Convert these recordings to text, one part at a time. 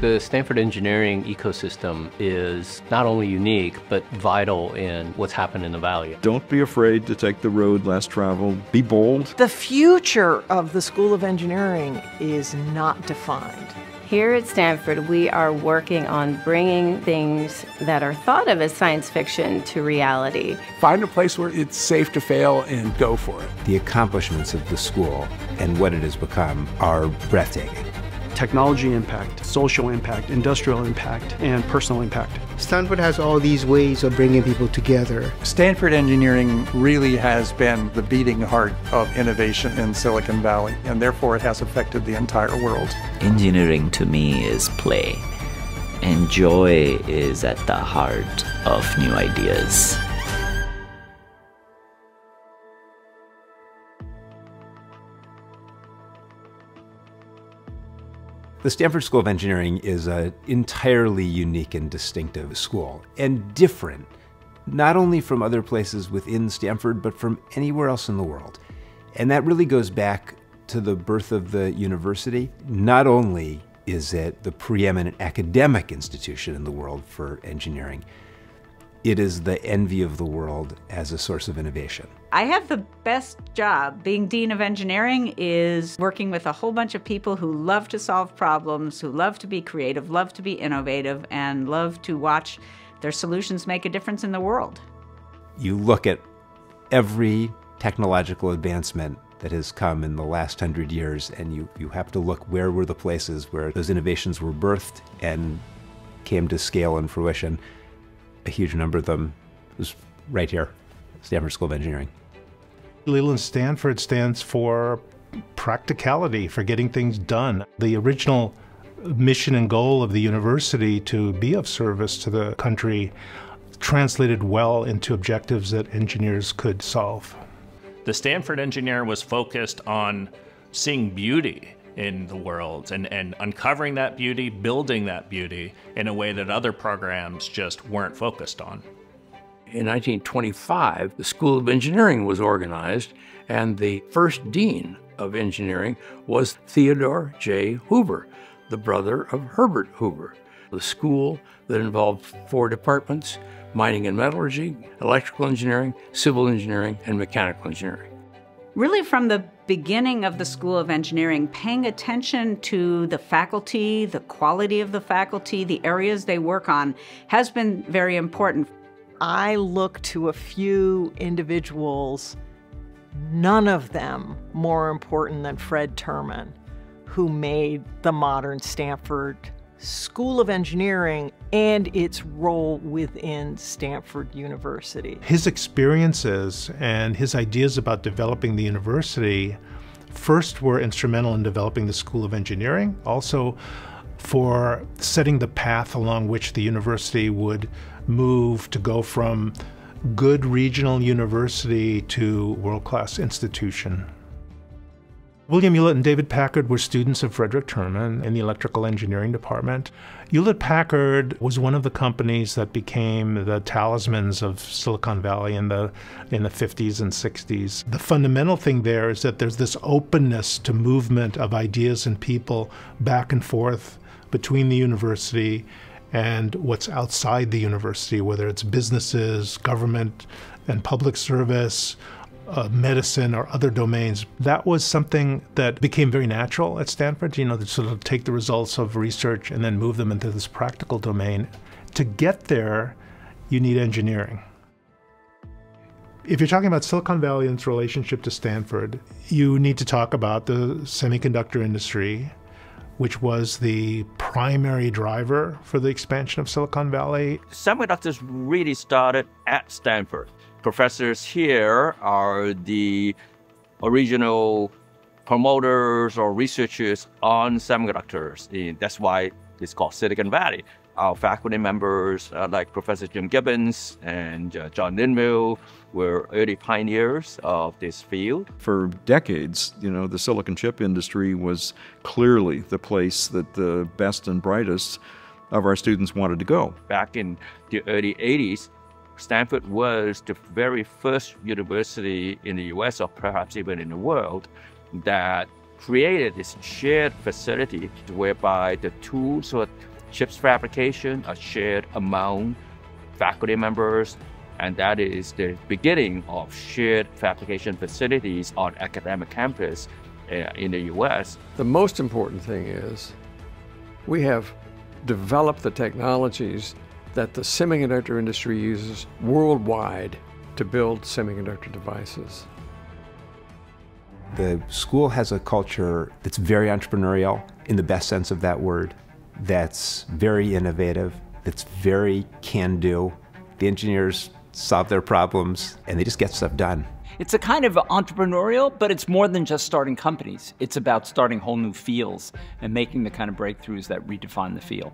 The Stanford engineering ecosystem is not only unique, but vital in what's happened in the Valley. Don't be afraid to take the road less traveled. Be bold. The future of the School of Engineering is not defined. Here at Stanford, we are working on bringing things that are thought of as science fiction to reality. Find a place where it's safe to fail and go for it. The accomplishments of the school and what it has become are breathtaking technology impact, social impact, industrial impact, and personal impact. Stanford has all these ways of bringing people together. Stanford engineering really has been the beating heart of innovation in Silicon Valley, and therefore it has affected the entire world. Engineering to me is play, and joy is at the heart of new ideas. The Stanford School of Engineering is an entirely unique and distinctive school, and different, not only from other places within Stanford, but from anywhere else in the world. And that really goes back to the birth of the university. Not only is it the preeminent academic institution in the world for engineering, it is the envy of the world as a source of innovation. I have the best job. Being Dean of Engineering is working with a whole bunch of people who love to solve problems, who love to be creative, love to be innovative, and love to watch their solutions make a difference in the world. You look at every technological advancement that has come in the last hundred years, and you, you have to look where were the places where those innovations were birthed and came to scale and fruition a huge number of them is right here, Stanford School of Engineering. Leland Stanford stands for practicality, for getting things done. The original mission and goal of the university to be of service to the country translated well into objectives that engineers could solve. The Stanford engineer was focused on seeing beauty in the world and, and uncovering that beauty, building that beauty in a way that other programs just weren't focused on. In 1925, the School of Engineering was organized, and the first dean of engineering was Theodore J. Hoover, the brother of Herbert Hoover. The school that involved four departments mining and metallurgy, electrical engineering, civil engineering, and mechanical engineering really from the beginning of the School of Engineering, paying attention to the faculty, the quality of the faculty, the areas they work on has been very important. I look to a few individuals, none of them more important than Fred Terman, who made the modern Stanford School of Engineering and its role within Stanford University. His experiences and his ideas about developing the university first were instrumental in developing the School of Engineering, also for setting the path along which the university would move to go from good regional university to world-class institution. William Hewlett and David Packard were students of Frederick Terman in the electrical engineering department. Hewlett Packard was one of the companies that became the talismans of Silicon Valley in the in the 50s and 60s. The fundamental thing there is that there's this openness to movement of ideas and people back and forth between the university and what's outside the university, whether it's businesses, government, and public service, uh, medicine or other domains. That was something that became very natural at Stanford, you know, to sort of take the results of research and then move them into this practical domain. To get there, you need engineering. If you're talking about Silicon Valley and its relationship to Stanford, you need to talk about the semiconductor industry, which was the primary driver for the expansion of Silicon Valley. Semiconductors really started at Stanford professors here are the original promoters or researchers on semiconductors. And That's why it's called Silicon Valley. Our faculty members, uh, like Professor Jim Gibbons and uh, John Linville, were early pioneers of this field. For decades, you know, the silicon chip industry was clearly the place that the best and brightest of our students wanted to go. Back in the early 80s, Stanford was the very first university in the US or perhaps even in the world that created this shared facility whereby the tools for chips fabrication are shared among faculty members, and that is the beginning of shared fabrication facilities on academic campus uh, in the U.S. The most important thing is we have developed the technologies that the semiconductor industry uses worldwide to build semiconductor devices. The school has a culture that's very entrepreneurial in the best sense of that word, that's very innovative, that's very can do. The engineers solve their problems and they just get stuff done. It's a kind of entrepreneurial, but it's more than just starting companies. It's about starting whole new fields and making the kind of breakthroughs that redefine the field.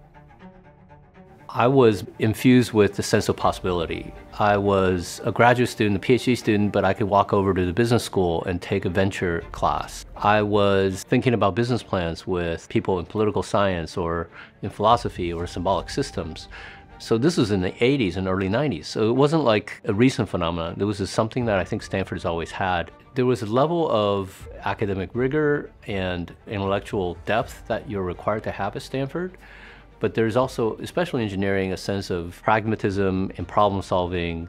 I was infused with the sense of possibility. I was a graduate student, a PhD student, but I could walk over to the business school and take a venture class. I was thinking about business plans with people in political science or in philosophy or symbolic systems. So this was in the 80s and early 90s. So it wasn't like a recent phenomenon. There was something that I think Stanford has always had. There was a level of academic rigor and intellectual depth that you're required to have at Stanford. But there's also, especially in engineering, a sense of pragmatism and problem solving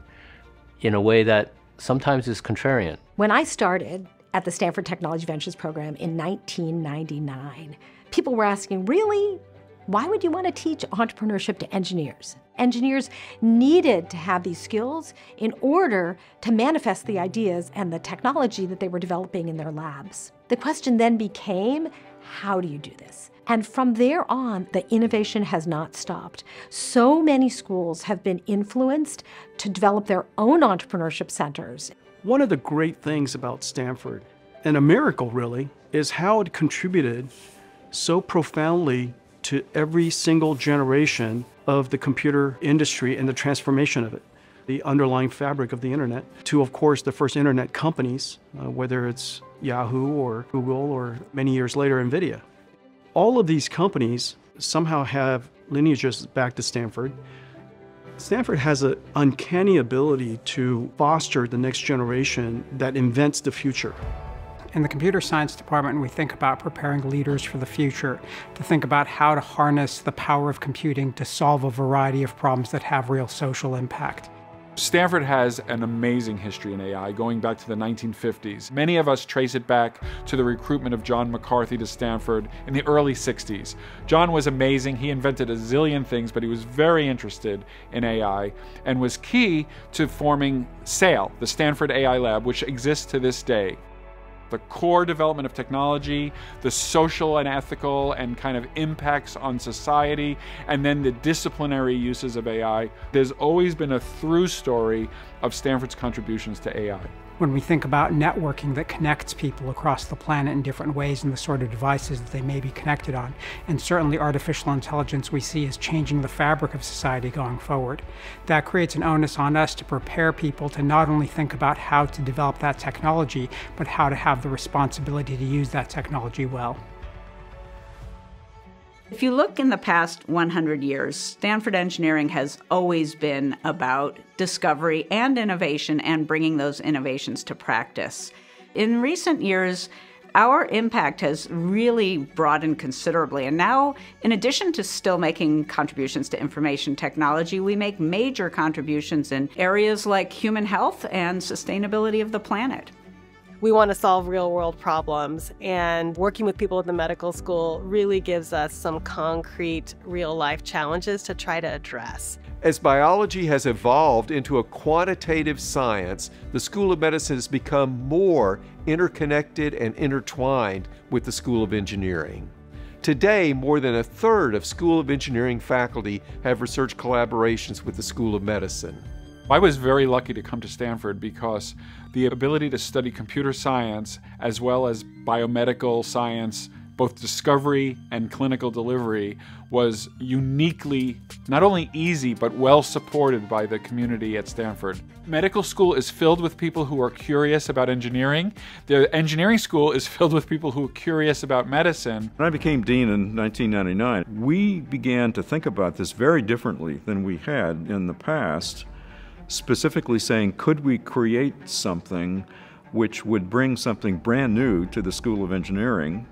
in a way that sometimes is contrarian. When I started at the Stanford Technology Ventures program in 1999, people were asking, really? Why would you want to teach entrepreneurship to engineers? Engineers needed to have these skills in order to manifest the ideas and the technology that they were developing in their labs. The question then became, how do you do this? And from there on, the innovation has not stopped. So many schools have been influenced to develop their own entrepreneurship centers. One of the great things about Stanford, and a miracle really, is how it contributed so profoundly to every single generation of the computer industry and the transformation of it. The underlying fabric of the internet, to, of course, the first internet companies, uh, whether it's Yahoo or Google or many years later, NVIDIA. All of these companies somehow have lineages back to Stanford. Stanford has an uncanny ability to foster the next generation that invents the future. In the computer science department, we think about preparing leaders for the future, to think about how to harness the power of computing to solve a variety of problems that have real social impact. Stanford has an amazing history in AI going back to the 1950s. Many of us trace it back to the recruitment of John McCarthy to Stanford in the early 60s. John was amazing. He invented a zillion things, but he was very interested in AI and was key to forming SAIL, the Stanford AI Lab, which exists to this day the core development of technology, the social and ethical and kind of impacts on society, and then the disciplinary uses of AI. There's always been a through story of Stanford's contributions to AI when we think about networking that connects people across the planet in different ways and the sort of devices that they may be connected on. And certainly artificial intelligence we see is changing the fabric of society going forward. That creates an onus on us to prepare people to not only think about how to develop that technology, but how to have the responsibility to use that technology well. If you look in the past 100 years, Stanford Engineering has always been about discovery and innovation and bringing those innovations to practice. In recent years, our impact has really broadened considerably. And now, in addition to still making contributions to information technology, we make major contributions in areas like human health and sustainability of the planet we want to solve real world problems. And working with people at the medical school really gives us some concrete, real life challenges to try to address. As biology has evolved into a quantitative science, the School of Medicine has become more interconnected and intertwined with the School of Engineering. Today, more than a third of School of Engineering faculty have research collaborations with the School of Medicine. I was very lucky to come to Stanford because the ability to study computer science as well as biomedical science, both discovery and clinical delivery, was uniquely not only easy but well supported by the community at Stanford. Medical school is filled with people who are curious about engineering. The engineering school is filled with people who are curious about medicine. When I became dean in 1999, we began to think about this very differently than we had in the past specifically saying, could we create something which would bring something brand new to the School of Engineering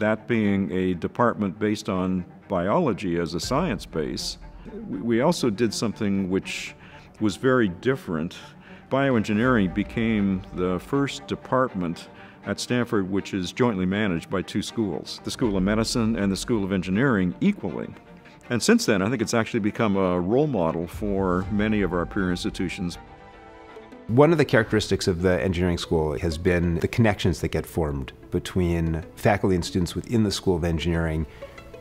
that being a department based on biology as a science base, we also did something which was very different. Bioengineering became the first department at Stanford which is jointly managed by two schools, the School of Medicine and the School of Engineering equally. And since then, I think it's actually become a role model for many of our peer institutions. One of the characteristics of the engineering school has been the connections that get formed between faculty and students within the School of Engineering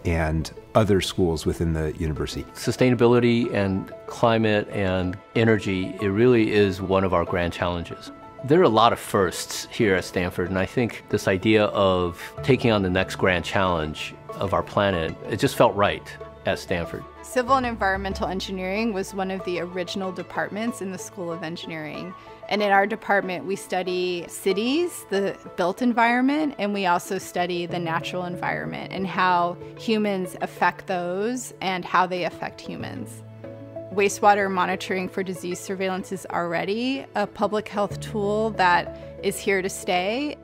and other schools within the university. Sustainability and climate and energy, it really is one of our grand challenges. There are a lot of firsts here at Stanford, and I think this idea of taking on the next grand challenge of our planet, it just felt right at Stanford. Civil and environmental engineering was one of the original departments in the School of Engineering. And in our department, we study cities, the built environment, and we also study the natural environment and how humans affect those and how they affect humans. Wastewater monitoring for disease surveillance is already a public health tool that is here to stay.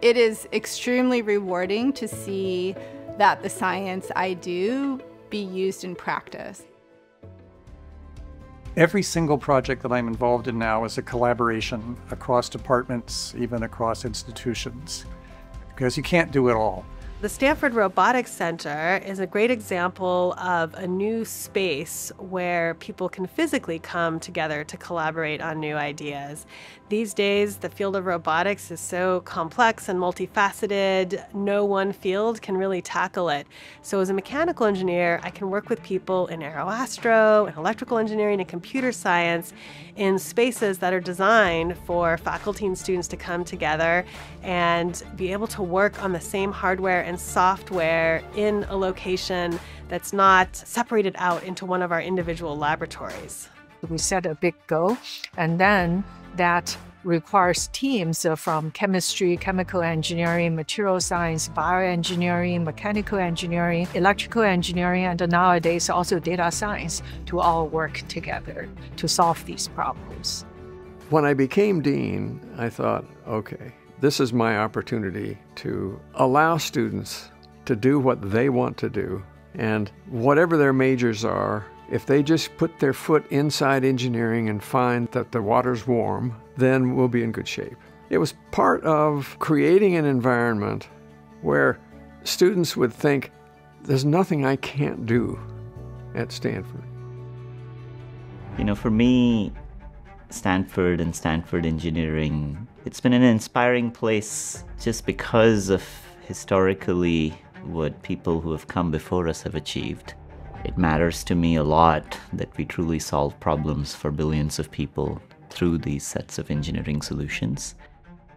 It is extremely rewarding to see that the science I do be used in practice. Every single project that I'm involved in now is a collaboration across departments, even across institutions, because you can't do it all. The Stanford Robotics Center is a great example of a new space where people can physically come together to collaborate on new ideas. These days, the field of robotics is so complex and multifaceted, no one field can really tackle it. So, as a mechanical engineer, I can work with people in aeroastro, in electrical engineering, and computer science in spaces that are designed for faculty and students to come together and be able to work on the same hardware and software in a location that's not separated out into one of our individual laboratories. We set a big goal, and then that requires teams from chemistry, chemical engineering, material science, bioengineering, mechanical engineering, electrical engineering, and nowadays also data science to all work together to solve these problems. When I became dean, I thought, okay, this is my opportunity to allow students to do what they want to do. And whatever their majors are, if they just put their foot inside engineering and find that the water's warm, then we'll be in good shape. It was part of creating an environment where students would think, there's nothing I can't do at Stanford. You know, for me, Stanford and Stanford Engineering, it's been an inspiring place just because of historically what people who have come before us have achieved. It matters to me a lot that we truly solve problems for billions of people through these sets of engineering solutions.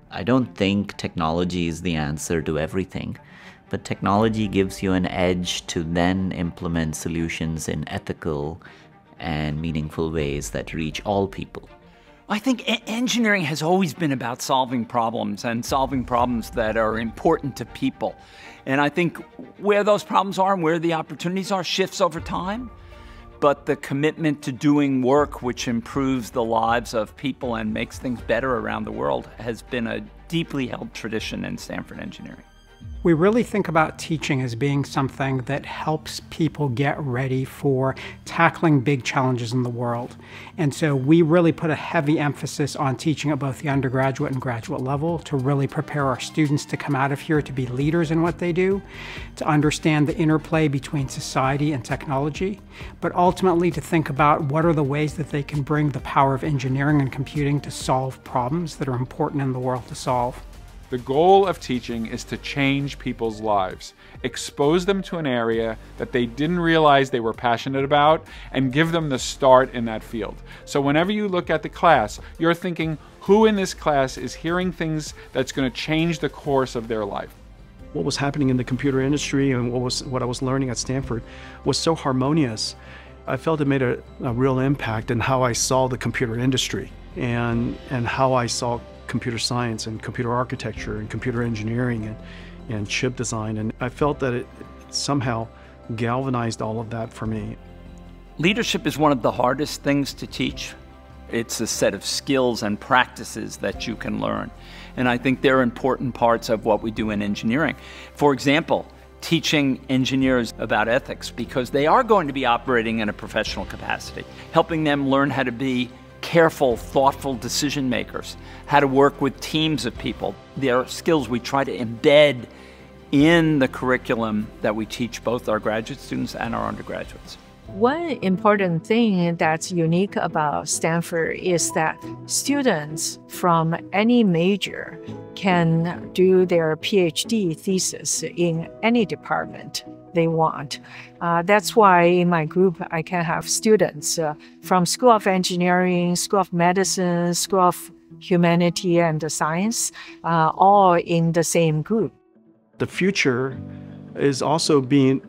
I don't think technology is the answer to everything, but technology gives you an edge to then implement solutions in ethical and meaningful ways that reach all people. I think engineering has always been about solving problems and solving problems that are important to people. And I think where those problems are and where the opportunities are shifts over time. But the commitment to doing work which improves the lives of people and makes things better around the world has been a deeply held tradition in Stanford engineering. We really think about teaching as being something that helps people get ready for tackling big challenges in the world. And so we really put a heavy emphasis on teaching at both the undergraduate and graduate level to really prepare our students to come out of here to be leaders in what they do, to understand the interplay between society and technology, but ultimately to think about what are the ways that they can bring the power of engineering and computing to solve problems that are important in the world to solve. The goal of teaching is to change people's lives, expose them to an area that they didn't realize they were passionate about, and give them the start in that field. So whenever you look at the class, you're thinking, who in this class is hearing things that's going to change the course of their life? What was happening in the computer industry and what was what I was learning at Stanford was so harmonious. I felt it made a, a real impact in how I saw the computer industry and and how I saw computer science and computer architecture and computer engineering and, and chip design. And I felt that it somehow galvanized all of that for me. Leadership is one of the hardest things to teach. It's a set of skills and practices that you can learn. And I think they're important parts of what we do in engineering. For example, teaching engineers about ethics because they are going to be operating in a professional capacity, helping them learn how to be careful, thoughtful decision makers, how to work with teams of people. There are skills we try to embed in the curriculum that we teach both our graduate students and our undergraduates. One important thing that's unique about Stanford is that students from any major can do their PhD thesis in any department they want. Uh, that's why in my group, I can have students uh, from School of Engineering, School of Medicine, School of Humanity and Science, uh, all in the same group. The future is also being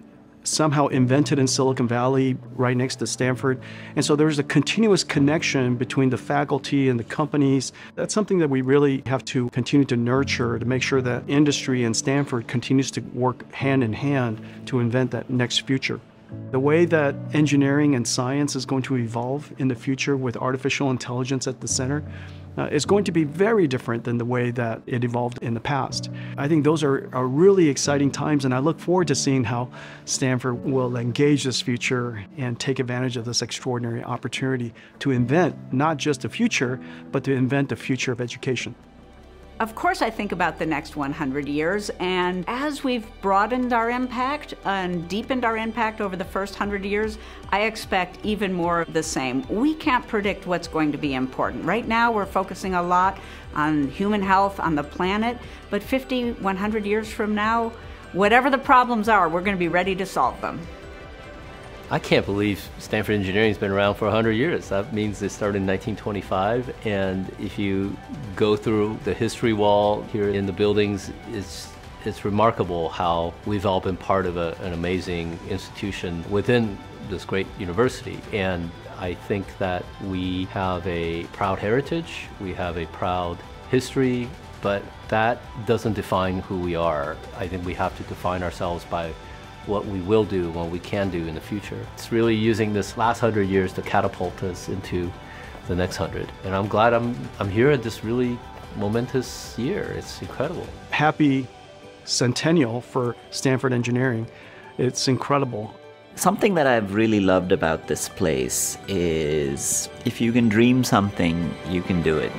somehow invented in Silicon Valley, right next to Stanford. And so there's a continuous connection between the faculty and the companies. That's something that we really have to continue to nurture to make sure that industry and Stanford continues to work hand in hand to invent that next future. The way that engineering and science is going to evolve in the future with artificial intelligence at the center uh, is going to be very different than the way that it evolved in the past. I think those are, are really exciting times, and I look forward to seeing how Stanford will engage this future and take advantage of this extraordinary opportunity to invent not just the future, but to invent the future of education. Of course, I think about the next 100 years, and as we've broadened our impact and deepened our impact over the first 100 years, I expect even more of the same. We can't predict what's going to be important. Right now, we're focusing a lot on human health, on the planet, but 50, 100 years from now, whatever the problems are, we're going to be ready to solve them. I can't believe Stanford Engineering's been around for 100 years. That means it started in 1925, and if you go through the history wall here in the buildings, it's it's remarkable how we've all been part of a, an amazing institution within this great university. And I think that we have a proud heritage, we have a proud history, but that doesn't define who we are. I think we have to define ourselves by what we will do, what we can do in the future. It's really using this last hundred years to catapult us into the next hundred. And I'm glad I'm, I'm here at this really momentous year. It's incredible. Happy centennial for Stanford Engineering. It's incredible. Something that I've really loved about this place is if you can dream something, you can do it.